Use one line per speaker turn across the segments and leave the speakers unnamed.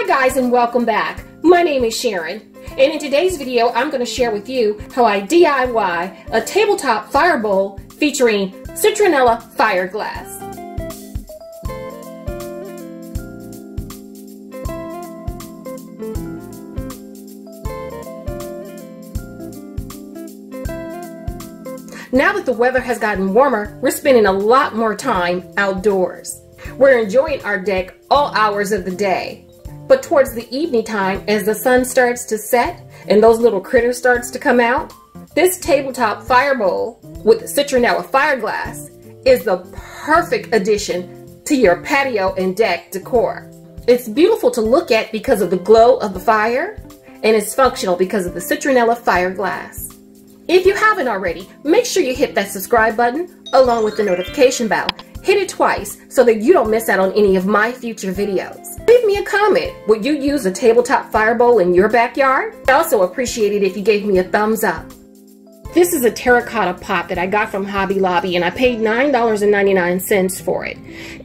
Hi guys and welcome back. My name is Sharon and in today's video I'm going to share with you how I DIY a tabletop fire bowl featuring citronella fire glass. Now that the weather has gotten warmer, we're spending a lot more time outdoors. We're enjoying our deck all hours of the day. But towards the evening time, as the sun starts to set and those little critters starts to come out, this tabletop fire bowl with citronella fire glass is the perfect addition to your patio and deck decor. It's beautiful to look at because of the glow of the fire, and it's functional because of the citronella fire glass. If you haven't already, make sure you hit that subscribe button along with the notification bell. Hit it twice so that you don't miss out on any of my future videos. Leave me a comment. Would you use a tabletop fire bowl in your backyard? I also appreciate it if you gave me a thumbs up. This is a terracotta pot that I got from Hobby Lobby and I paid $9.99 for it.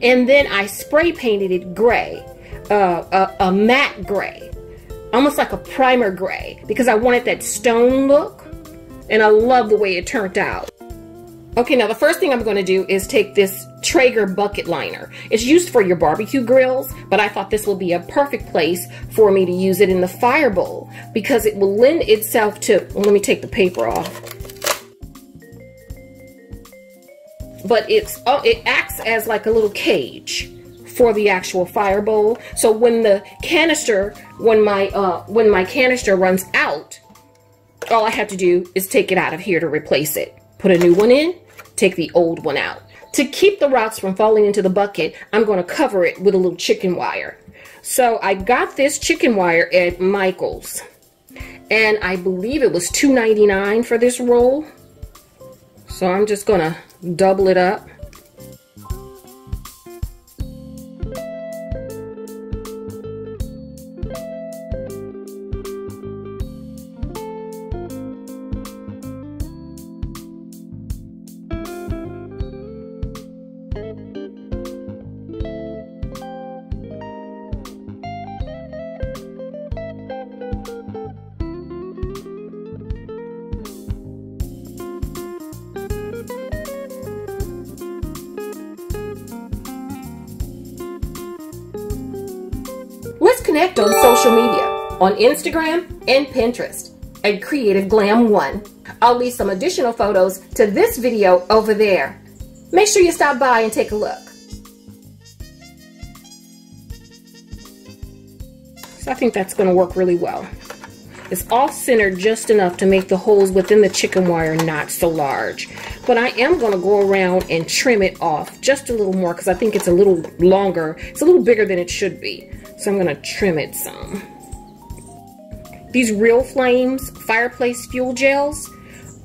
And then I spray painted it gray, uh, a, a matte gray, almost like a primer gray because I wanted that stone look and I love the way it turned out. Okay, now the first thing I'm going to do is take this Traeger bucket liner. It's used for your barbecue grills, but I thought this will be a perfect place for me to use it in the fire bowl because it will lend itself to, well, let me take the paper off. But it's oh, it acts as like a little cage for the actual fire bowl. So when the canister, when my uh, when my canister runs out, all I have to do is take it out of here to replace it. Put a new one in, take the old one out. To keep the rocks from falling into the bucket, I'm going to cover it with a little chicken wire. So I got this chicken wire at Michael's. And I believe it was $2.99 for this roll. So I'm just going to double it up. Connect on social media, on Instagram and Pinterest at Creative Glam 1. I'll leave some additional photos to this video over there. Make sure you stop by and take a look. So I think that's going to work really well. It's all centered just enough to make the holes within the chicken wire not so large. But I am going to go around and trim it off just a little more because I think it's a little longer. It's a little bigger than it should be. So I'm to trim it some. These Real Flames fireplace fuel gels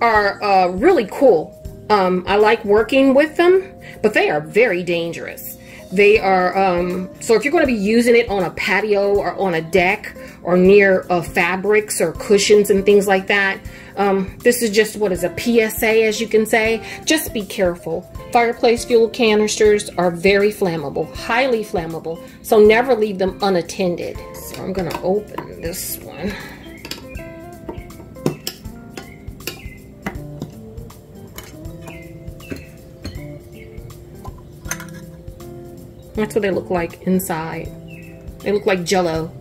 are uh, really cool. Um, I like working with them, but they are very dangerous. They are, um, so if you're going to be using it on a patio or on a deck or near uh, fabrics or cushions and things like that, um, this is just what is a PSA, as you can say. Just be careful. Fireplace fuel canisters are very flammable, highly flammable, so never leave them unattended. So I'm to open this one. That's what they look like inside. They look like jello.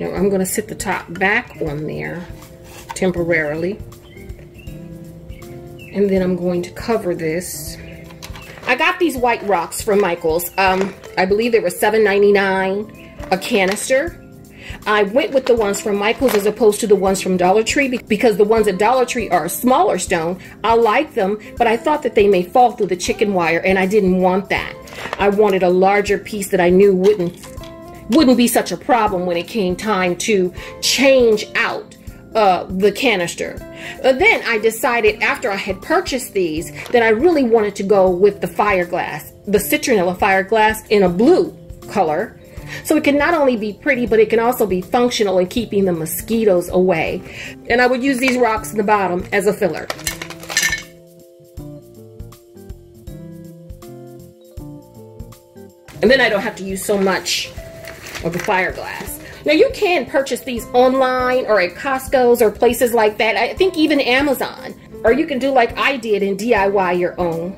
Now I'm going to sit the top back on there temporarily. And then I'm going to cover this. I got these white rocks from Michael's. Um, I believe they were $7.99 a canister. I went with the ones from Michael's as opposed to the ones from Dollar Tree because the ones at Dollar Tree are a smaller stone. I like them, but I thought that they may fall through the chicken wire and I didn't want that. I wanted a larger piece that I knew wouldn't wouldn't be such a problem when it came time to change out uh, the canister. Uh, then I decided after I had purchased these that I really wanted to go with the fire glass, the citronella fire glass in a blue color so it can not only be pretty, but it can also be functional in keeping the mosquitoes away. And I would use these rocks in the bottom as a filler. And then I don't have to use so much of a fire glass. Now you can purchase these online or at Costco's or places like that. I think even Amazon. Or you can do like I did and DIY your own.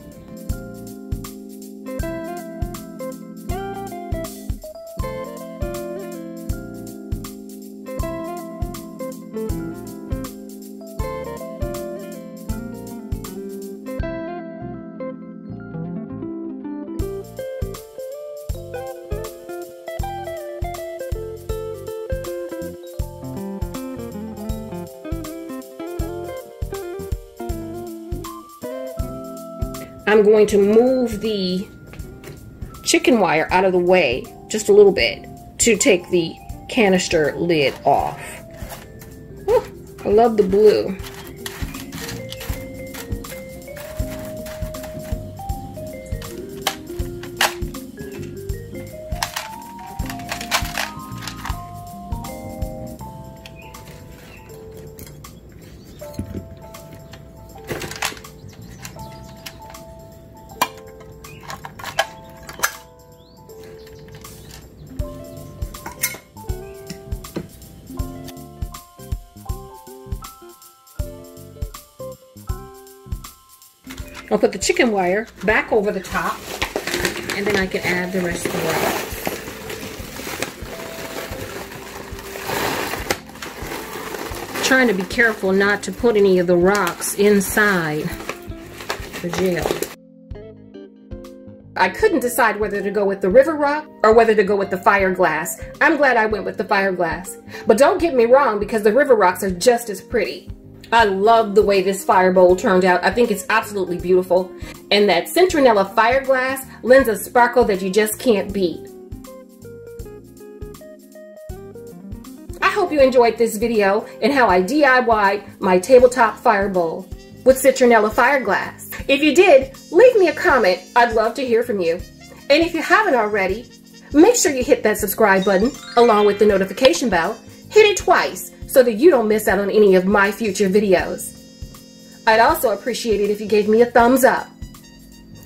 I'm going to move the chicken wire out of the way just a little bit to take the canister lid off. I love the blue. I'll put the chicken wire back over the top and then I can add the rest of the rock. Trying to be careful not to put any of the rocks inside the gel. I couldn't decide whether to go with the river rock or whether to go with the fire glass. I'm glad I went with the fire glass. But don't get me wrong because the river rocks are just as pretty. I love the way this fire bowl turned out. I think it's absolutely beautiful. And that Citronella fire glass lends a sparkle that you just can't beat. I hope you enjoyed this video and how I DIYed my tabletop fire bowl with Citronella fire glass. If you did, leave me a comment. I'd love to hear from you. And if you haven't already, make sure you hit that subscribe button along with the notification bell. Hit it twice so that you don't miss out on any of my future videos. I'd also appreciate it if you gave me a thumbs up.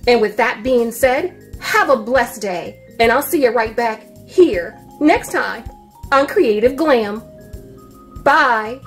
And with that being said, have a blessed day, and I'll see you right back here next time on Creative Glam. Bye.